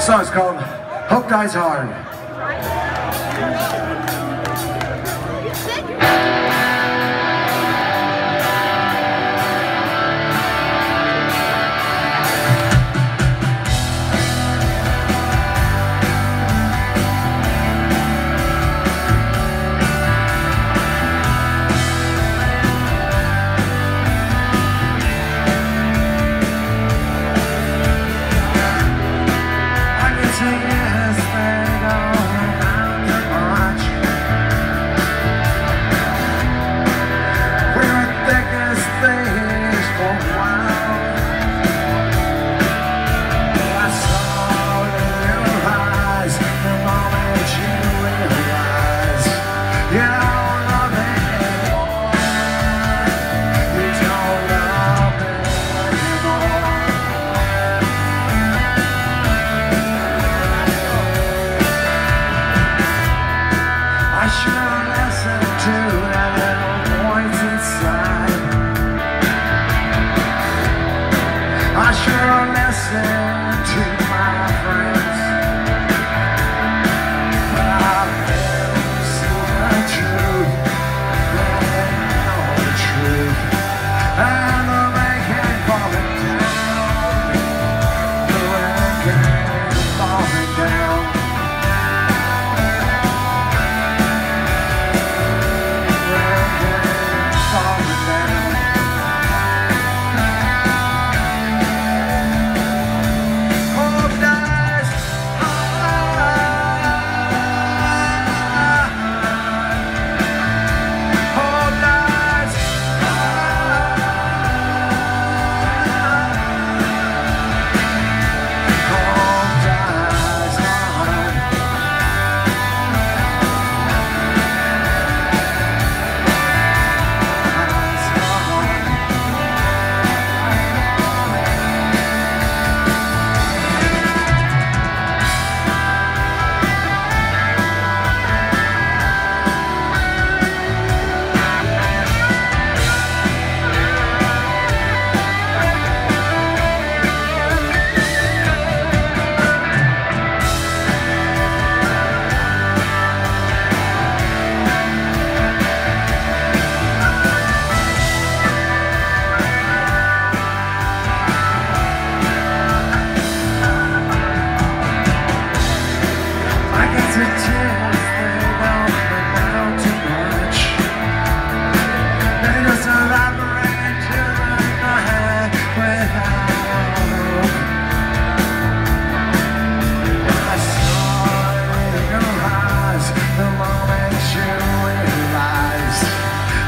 The song's called Hope Dies Hard.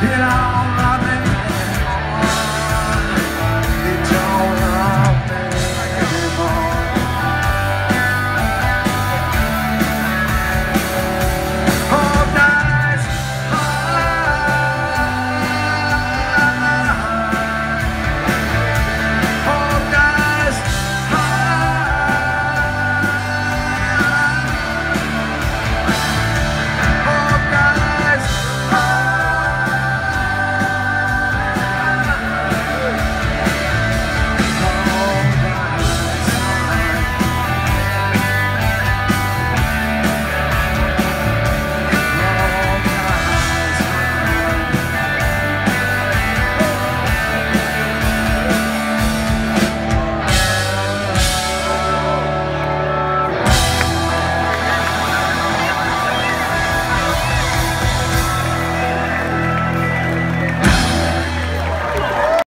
It all